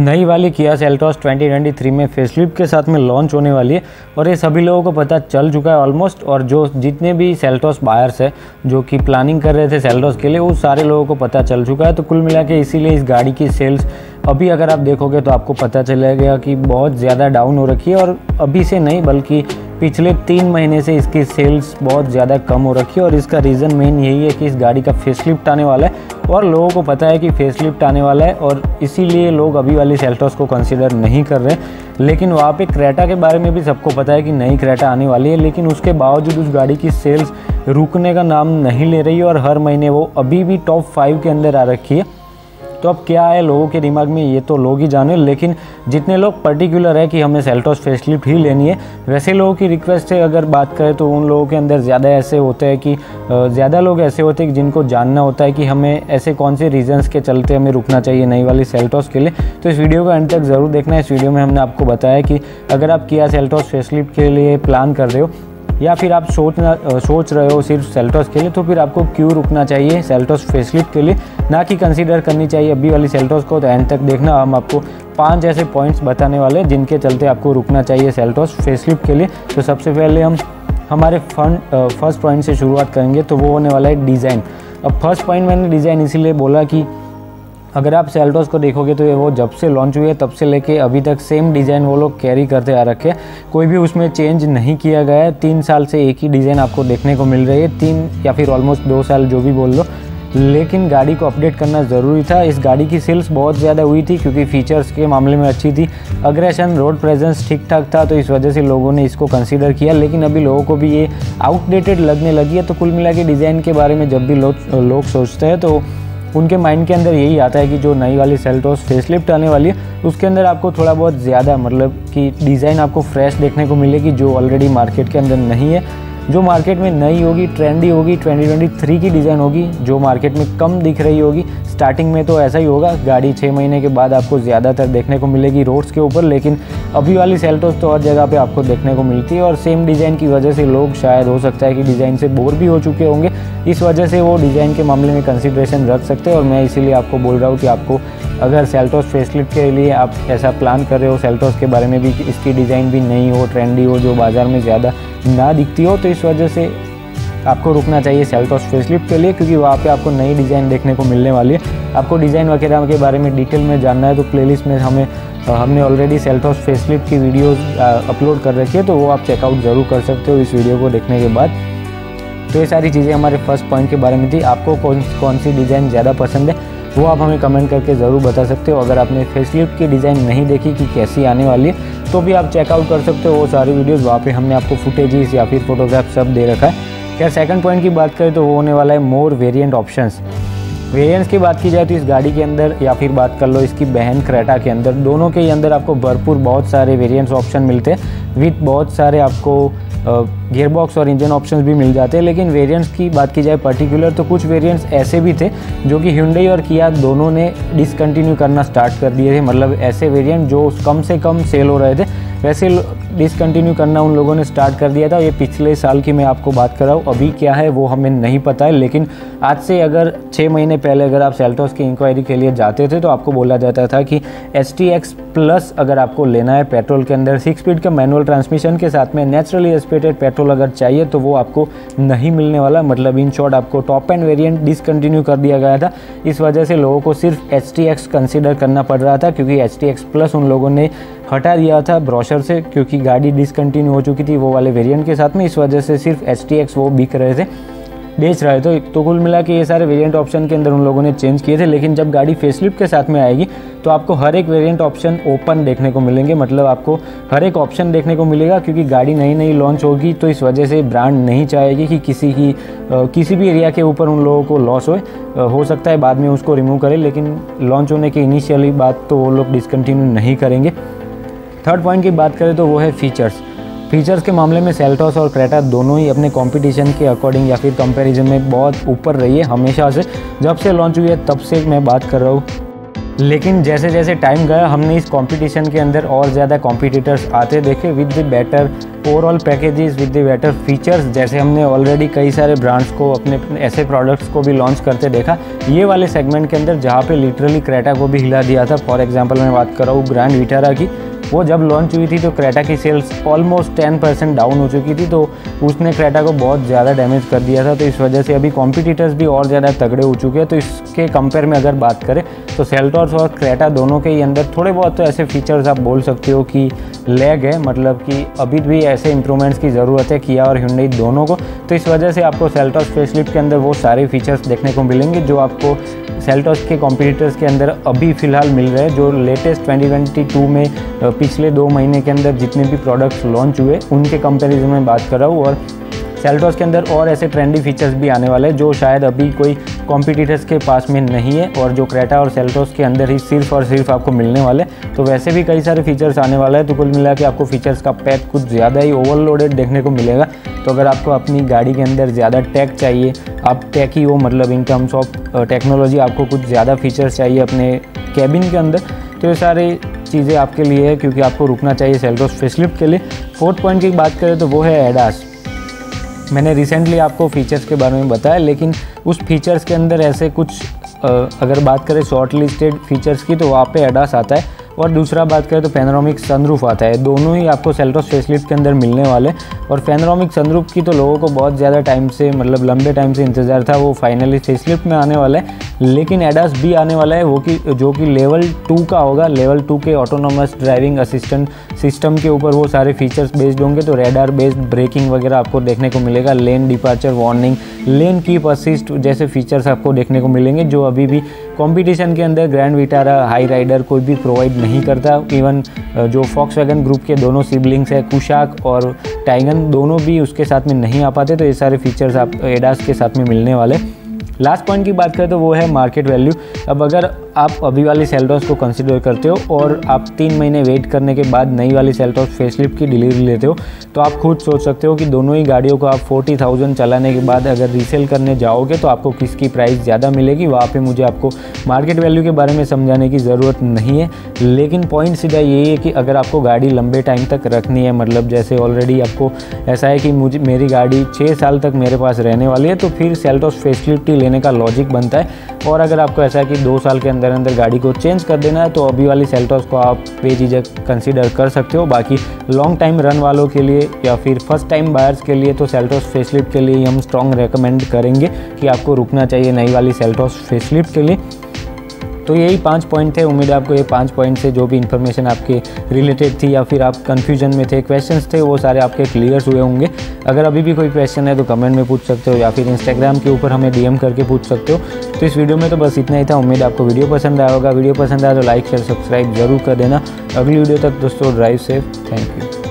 नई वाली Kia Seltos 2023 में फेसलिफ्ट के साथ में लॉन्च होने वाली है और ये सभी लोगों को पता चल चुका है ऑलमोस्ट और जो जितने भी सेल्टॉस बायर्स है, जो कि प्लानिंग कर रहे थे सेल्टॉस के लिए, वो सारे लोगों को पता चल चुका है। तो कुल मिला के इसीलिए इस गाड़ी की सेल्स अभी अगर आप देखोगे तो आपको पता चलेगा कि बहुत ज़्यादा डाउन हो रखी है और अभी से नहीं, बल्कि पिछले तीन महीने से इसकी सेल्स बहुत ज़्यादा कम हो रखी है और इसका रीज़न मेन यही है कि इस गाड़ी का फेसलिफ्ट आने वाला है और लोगों को पता है कि फेसलिफ्ट आने वाला है और इसीलिए लोग अभी वाली सेल्टॉस को कंसिडर नहीं कर रहे लेकिन वहाँ पे क्रेटा के बारे में भी सबको पता है कि नई क्रेटा आने वाली है, लेकिन उसके बावजूद उस गाड़ी की सेल्स रुकने का नाम नहीं ले रही और हर महीने वो अभी भी टॉप फाइव के अंदर आ रखी है। तो अब क्या है लोगों के दिमाग में? ये तो लोग ही जाने लेकिन जितने लोग पर्टिकुलर है कि हमें सेल्टोस फेसलिफ्ट ही लेनी है, वैसे लोगों की रिक्वेस्ट है, अगर बात करें तो उन लोगों के अंदर ज़्यादा ऐसे होते हैं कि ज़्यादा लोग ऐसे होते हैं जिनको जानना होता है कि हमें ऐसे कौन से रीजन्स के चलते हमें रुकना चाहिए नई वाली सेल्टोस के लिए। तो इस वीडियो को एंड तक ज़रूर देखना है। इस वीडियो में हमने आपको बताया कि अगर आप किया सेल्टोस फेसलिफ्ट के लिए प्लान कर रहे हो या फिर आप सोचना सोच रहे हो सिर्फ़ सेल्टोस के लिए तो फिर आपको क्यों रुकना चाहिए सेल्टोस फेसलिफ्ट के लिए? ना कि कंसीडर करनी चाहिए अभी वाली सेल्टोस को तो एंड तक देखना। हम आपको पाँच ऐसे पॉइंट्स बताने वाले जिनके चलते आपको रुकना चाहिए सेल्टोस फेसलिफ्ट के लिए। तो सबसे पहले हम, हमारे फंड फ़र्स्ट पॉइंट से शुरुआत करेंगे तो वो होने वाला है डिज़ाइन अब फ़र्स्ट पॉइंट मैंने डिज़ाइन इसीलिए बोला कि अगर आप सेल्टोस को देखोगे तो ये वो जब से लॉन्च हुई है, तब से लेके अभी तक सेम डिज़ाइन वो लोग कैरी करते आ रखे कोई भी उसमें चेंज नहीं किया गया है। तीन साल से एक ही डिज़ाइन आपको देखने को मिल रही है। तीन या फिर ऑलमोस्ट दो साल जो भी बोल लो। लेकिन गाड़ी को अपडेट करना ज़रूरी था। इस गाड़ी की सेल्स बहुत ज़्यादा हुई थी क्योंकि फीचर्स के मामले में अच्छी थी। अग्रेशन रोड प्रेजेंस ठीक ठाक था तो इस वजह से लोगों ने इसको कंसीडर किया। लेकिन अभी लोगों को भी ये आउटडेटेड लगने लगी है। तो कुल मिला के डिज़ाइन के बारे में जब भी लोग लोग सोचते हैं तो उनके माइंड के अंदर यही आता है कि जो नई वाली सेल्टोस फेसलिफ्ट आने वाली है, उसके अंदर आपको थोड़ा बहुत ज़्यादा मतलब कि डिज़ाइन आपको फ्रेश देखने को मिलेगी जो ऑलरेडी मार्केट के अंदर नहीं है। जो मार्केट में नई होगी ट्रेंडी होगी 2023 की डिज़ाइन होगी, जो मार्केट में कम दिख रही होगी स्टार्टिंग में तो ऐसा ही होगा, गाड़ी छः महीने के बाद आपको ज़्यादातर देखने को मिलेगी रोड्स के ऊपर, लेकिन अभी वाली सेल्टोस तो हर जगह पे आपको देखने को मिलती है और सेम डिज़ाइन की वजह से लोग शायद हो सकता है कि डिज़ाइन से बोर भी हो चुके होंगे। इस वजह से वो डिज़ाइन के मामले में कंसिड्रेशन रख सकते हैं और मैं इसीलिए आपको बोल रहा हूँ कि आपको अगर सेल्टोस फेसलिफ्ट के लिए आप ऐसा प्लान कर रहे हो सेल्टोस के बारे में भी इसकी डिज़ाइन भी नई हो ट्रेंडी हो, जो बाज़ार में ज़्यादा ना दिखती हो तो इस वजह से आपको रुकना चाहिए सेल्टॉस फेसलिफ्ट के लिए, क्योंकि वहाँ पे आपको नई डिज़ाइन देखने को मिलने वाली है। आपको डिज़ाइन वगैरह के बारे में डिटेल में जानना है तो प्लेलिस्ट में हमें हमने ऑलरेडी सेल्टॉस फेसलिफ्ट की वीडियोस अपलोड कर रखी है तो वो आप चेकआउट ज़रूर कर सकते हो इस वीडियो को देखने के बाद। तो ये सारी चीज़ें हमारे फ़र्स्ट पॉइंट के बारे में थी। आपको कौन कौन सी डिज़ाइन ज़्यादा पसंद है, वो आप हमें कमेंट करके ज़रूर बता सकते हो। अगर आपने फेसलिफ्ट की डिज़ाइन नहीं देखी कि कैसी आने वाली है तो भी आप चेकआउट कर सकते हो। वो सारी वीडियोज़ वहाँ पे हमने आपको फुटेजेस या फिर फोटोग्राफ सब दे रखा है। क्या सेकंड पॉइंट की बात करें तो वो होने वाला है मोर वेरिएंट ऑप्शंस वेरिएंट्स की बात की जाए तो इस गाड़ी के अंदर या फिर बात कर लो इसकी बहन क्रेटा के अंदर, दोनों के अंदर आपको भरपूर बहुत सारे वेरिएंट्स ऑप्शन मिलते हैं विथ बहुत सारे आपको गियर बॉक्स और इंजन ऑप्शंस भी मिल जाते हैं, लेकिन वेरिएंट्स की बात की जाए पर्टिकुलर तो कुछ वेरिएंट्स ऐसे भी थे जो कि हिंडई और किया दोनों ने डिसकंटिन्यू करना स्टार्ट कर दिए थे मतलब ऐसे वेरिएंट जो कम से कम सेल हो रहे थे। वैसे डिसकंटिन्यू करना उन लोगों ने स्टार्ट कर दिया था। ये पिछले साल की मैं आपको बात कर रहा हूँ। अभी क्या है वो हमें नहीं पता है, लेकिन आज से अगर छः महीने पहले अगर आप सेल्टोस की इंक्वायरी के लिए जाते थे तो आपको बोला जाता था कि एस प्लस अगर आपको लेना है पेट्रोल के अंदर सिक्स स्पीड का मैनुअल ट्रांसमिशन के साथ में नेचुरली एस्पेटेड पेट्रोल अगर चाहिए तो वो आपको नहीं मिलने वाला। मतलब इन शॉर्ट आपको टॉप एंड वेरियंट डिसकंटिन्यू कर दिया गया था। इस वजह से लोगों को सिर्फ़ एच कंसिडर करना पड़ रहा था, क्योंकि HTX प्लस उन लोगों ने हटा दिया था ब्रोशर से क्योंकि गाड़ी डिसकंटिन्यू हो चुकी थी वो वाले वेरिएंट के साथ में इस वजह से सिर्फ़ एच वो बिक रहे थे। बेच रहे थे। तो कुल मिला के ये सारे वेरिएंट ऑप्शन के अंदर उन लोगों ने चेंज किए थे लेकिन जब गाड़ी फेसलिफ्ट के साथ में आएगी तो आपको हर एक वेरिएंट ऑप्शन ओपन देखने को मिलेंगे। मतलब आपको हर एक ऑप्शन देखने को मिलेगा क्योंकि गाड़ी नई नई लॉन्च होगी तो इस वजह से ब्रांड नहीं चाहेगी कि किसी की आ, किसी भी एरिया के ऊपर उन लोगों को लॉस हो हो सकता है बाद में उसको रिमूव करें लेकिन लॉन्च होने की इनिशियली बात तो वो लोग डिसकंटिन्यू नहीं करेंगे। थर्ड पॉइंट की बात करें तो वो है फीचर्स फीचर्स के मामले में सेल्टॉस और क्रेटा दोनों ही अपने कंपटीशन के अकॉर्डिंग या फिर कंपैरिजन में बहुत ऊपर रही है हमेशा से. जब से लॉन्च हुई है, तब से मैं बात कर रहा हूँ. लेकिन जैसे जैसे टाइम गया, हमने इस कंपटीशन के अंदर और ज़्यादा कॉम्पिटिटर्स आते देखे with the better overall packages with the better features जैसे हमने ऑलरेडी कई सारे ब्रांड्स को, अपने ऐसे प्रोडक्ट्स को भी लॉन्च करते देखा. ये वाले सेगमेंट के अंदर जहाँ पे लिटरली क्रेटा को भी हिला दिया था. फॉर एग्जांपल मैं बात कर रहा हूँ ग्रैंड विटारा की. वो जब लॉन्च हुई थी तो क्रेटा की sales almost ten percent down हो चुकी थी तो उसने क्रेटा को बहुत ज़्यादा डैमेज कर दिया था तो इस वजह से अभी कॉम्पिटिटर्स भी और ज़्यादा तगड़े हो चुके हैं। तो इसके कंपेयर में अगर बात करें तो सेल्टॉर्स और क्रेटा दोनों के ही अंदर थोड़े बहुत तो ऐसे फीचर्स आप बोल सकते हो कि लैग है मतलब कि अभी भी ऐसे इंप्रूवमेंट्स की ज़रूरत है किया और हिंडई दोनों को। तो इस वजह से आपको सेल्टॉस फेसलिफ्ट के अंदर वो सारे फीचर्स देखने को मिलेंगे, जो आपको सेल्टॉस के कॉम्पिटिटर्स के अंदर अभी फ़िलहाल मिल रहे हैं, जो लेटेस्ट 2022 में पिछले दो महीने के अंदर जितने भी प्रोडक्ट्स लॉन्च हुए, उनके कंपेरिजन में बात कर रहा हूँ और सेल्टॉस के अंदर और ऐसे ट्रेंडी फीचर्स भी आने वाले हैं, जो शायद अभी कोई कॉम्पिटिटर्स के पास में नहीं है और जो क्रेटा और सेल्टॉस के अंदर ही सिर्फ़ और सिर्फ़ आपको मिलने वाले तो वैसे भी कई सारे फीचर्स आने वाले हैं तो कुल मिला के आपको फीचर्स का पैक कुछ ज़्यादा ही ओवरलोडेड देखने को मिलेगा। तो अगर आपको अपनी गाड़ी के अंदर ज़्यादा टैक चाहिए आप टैक ही हो मतलब इन टर्म्स ऑफ़ टेक्नोलॉजी आपको कुछ ज़्यादा फीचर्स चाहिए अपने कैबिन के अंदर तो ये सारी चीज़ें आपके लिए है, क्योंकि आपको रुकना चाहिए सेल्टोस फेसलिफ्ट के लिए। फोर्थ पॉइंट की बात करें तो वो है एडास मैंने रिसेंटली आपको फ़ीचर्स के बारे में बताया, लेकिन उस फीचर्स के अंदर ऐसे कुछ अगर बात करें शॉर्ट लिस्टेड फीचर्स की तो वहाँ पे एडास आता है और दूसरा बात करें तो पैनोरामिक सनरूफ आता है। दोनों ही आपको सेल्टोस फेसलिफ्ट के अंदर मिलने वाले और पैनोरामिक सनरूफ की तो लोगों को बहुत ज़्यादा टाइम से मतलब लंबे टाइम से इंतज़ार था, वो फाइनली फेसलिफ्ट में आने वाला है। लेकिन एडास भी आने वाला है, वो कि, जो कि लेवल टू का होगा लेवल टू के ऑटोनोमस ड्राइविंग असिस्टेंट सिस्टम के ऊपर वो सारे फीचर्स बेस्ड होंगे तो रेडार बेस्ड ब्रेकिंग वगैरह आपको देखने को मिलेगा lane departure warning lane keep assist जैसे फीचर्स आपको देखने को मिलेंगे, जो अभी भी कंपटीशन के अंदर ग्रैंड विटारा हाई राइडर कोई भी प्रोवाइड नहीं करता। इवन जो फॉक्स वैगन ग्रुप के दोनों सिबलिंग्स है कुशाक और टाइगन दोनों भी उसके साथ में नहीं आ पाते तो ये सारे फीचर्स आप एडास के साथ में मिलने वाले। लास्ट पॉइंट की बात करें तो वो है मार्केट वैल्यू अब अगर आप अभी वाली सेल्टॉस को कंसिडर करते हो और आप तीन महीने वेट करने के बाद नई वाली सेल्टॉस फेसलिफ्ट की डिलीवरी लेते हो तो आप खुद सोच सकते हो कि दोनों ही गाड़ियों को आप फोर्टी थाउज़ेंड चलाने के बाद अगर रीसेल करने जाओगे तो आपको किसकी प्राइस ज़्यादा मिलेगी, वहाँ पर मुझे आपको मार्केट वैल्यू के बारे में समझाने की ज़रूरत नहीं है। लेकिन पॉइंट सीधा यही है कि अगर आपको गाड़ी लंबे टाइम तक रखनी है मतलब जैसे ऑलरेडी आपको ऐसा है कि मुझे, मेरी गाड़ी छः साल तक मेरे पास रहने वाली है तो फिर सेल्टॉस फेसलिफ्ट लेने का लॉजिक बनता है। और अगर आपको ऐसा है कि दो साल के अंदर अंदर अंदर गाड़ी को चेंज कर देना है तो अभी वाली सेल्टॉस को आप बेझिझक कंसिडर कर सकते हो। बाकी लॉन्ग टाइम रन वालों के लिए या फिर फ़र्स्ट टाइम बायर्स के लिए तो सेल्टॉस फेसलिफ्ट के लिए हम स्ट्रॉन्ग रिकमेंड करेंगे कि आपको रुकना चाहिए नई वाली सेल्टॉस फेसलिफ्ट के लिए। तो यही पाँच पॉइंट थे। उम्मीद है आपको ये पाँच पॉइंट से जो भी इन्फॉर्मेशन आपके रिलेटेड थी या फिर आप कन्फ्यूज़न में थे क्वेश्चन थे, वो सारे आपके क्लियर हुए होंगे। अगर अभी भी कोई क्वेश्चन है तो कमेंट में पूछ सकते हो या फिर इंस्टाग्राम के ऊपर हमें डीएम करके पूछ सकते हो। तो इस वीडियो में तो बस इतना ही था। उम्मीद आपको वीडियो पसंद आया होगा। वीडियो पसंद आया तो लाइक शेयर सब्सक्राइब ज़रूर कर देना। अगली वीडियो तक दोस्तों ड्राइव सेफ़ थैंक यू